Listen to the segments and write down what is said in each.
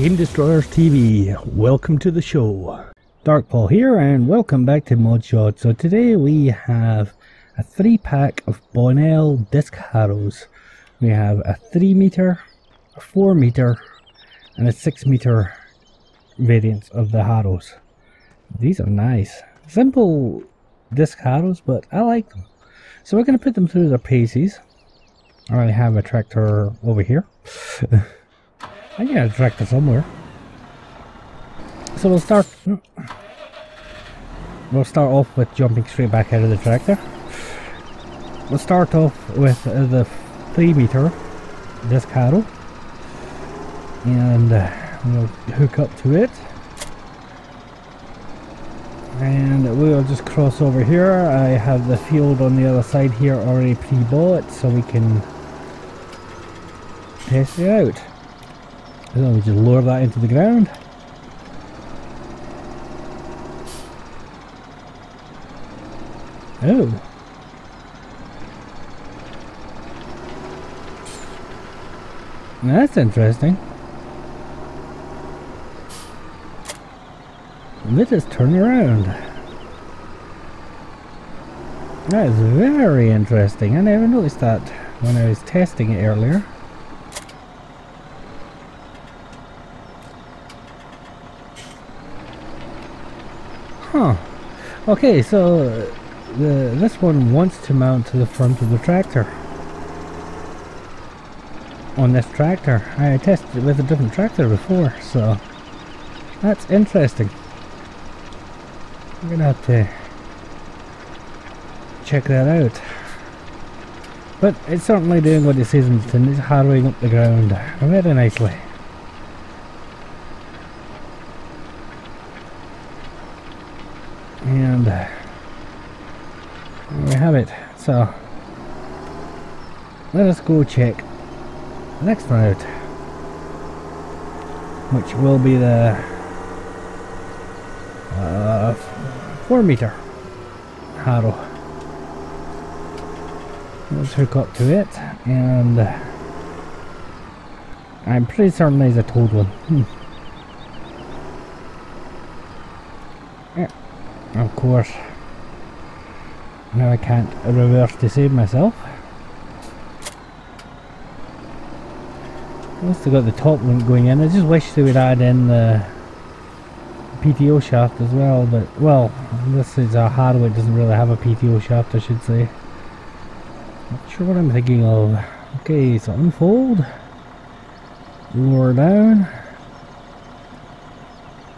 Game Destroyers TV, welcome to the show. Darkpaw here and welcome back to Modshot. So today we have a 3 pack of Bonnel disc harrows. We have a 3 meter, a 4 meter and a 6 meter variants of the harrows. These are nice. Simple disc harrows but I like them. So we're going to put them through their paces. I already have a tractor over here. I got a tractor somewhere. So we'll start we'll start off with jumping straight back out of the tractor. We'll start off with uh, the 3 meter disc harrow and uh, we'll hook up to it and we'll just cross over here. I have the field on the other side here already pre-bought so we can test it out. So we just lower that into the ground. Oh. That's interesting. Let us turn around. That is very interesting. I never noticed that when I was testing it earlier. Huh. Okay, so the, this one wants to mount to the front of the tractor. On this tractor. I tested it with a different tractor before, so that's interesting. I'm gonna have to check that out. But it's certainly doing what it says in it's harrowing up the ground very nicely. And we have it. So let us go check the next one out. Which will be the uh, 4 meter harrow. Let's hook up to it and I'm pretty certain there's a toad one. Hmm. Yeah, of course. Now I can't reverse to save myself. At least I got the top link going in. I just wish they would add in the PTO shaft as well, but well, this is a hardware it doesn't really have a PTO shaft I should say. Not sure what I'm thinking of. Okay, so unfold. Lower down.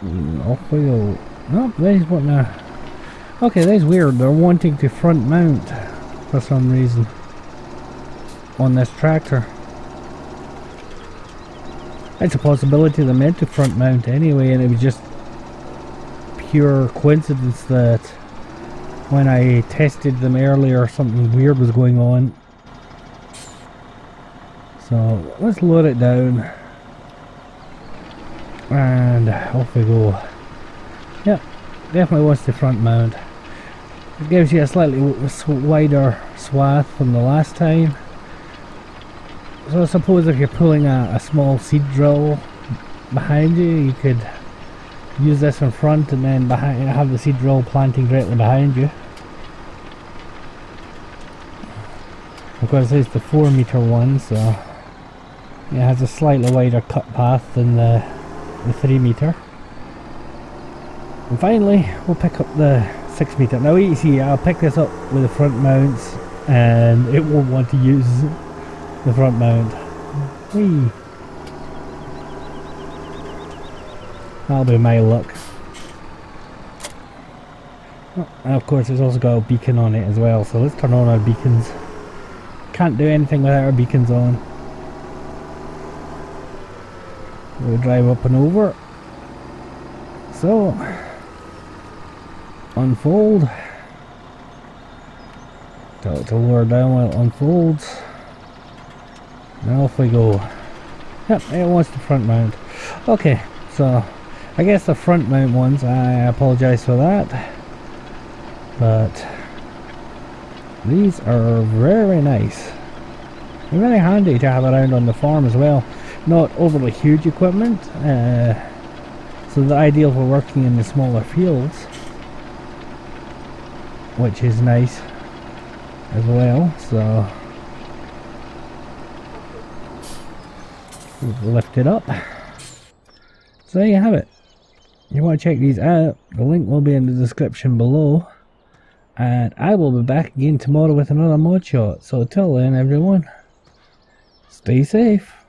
Mm, off we go. Oh, there's what now. Okay, that's weird. They're wanting to front mount for some reason on this tractor. It's a possibility they're meant to front mount anyway, and it was just pure coincidence that when I tested them earlier something weird was going on. So let's load it down and off we go. Yep, definitely wants the front mount. It gives you a slightly wider swath from the last time. So I suppose if you're pulling a, a small seed drill behind you, you could use this in front and then behind have the seed drill planting directly behind you. Of course it's the 4 meter one so it has a slightly wider cut path than the, the 3 meter. And finally we'll pick up the 6 meter. Now see I'll pick this up with the front mounts and it won't want to use the front mount. Whee! That'll be my luck. And of course it's also got a beacon on it as well, so let's turn on our beacons. Can't do anything without our beacons on. We'll drive up and over. So, unfold. Tell it to lower down while it unfolds. Now off we go. Yep, it wants the front mount. Okay, so I guess the front mount ones, I apologize for that. But these are very nice. They're very handy to have around on the farm as well. not overly huge equipment, uh, so they're ideal for working in the smaller fields, which is nice as well. So lift it up. So there you have it. You want to check these out, the link will be in the description below. And I will be back again tomorrow with another mod shot. So till then everyone, stay safe.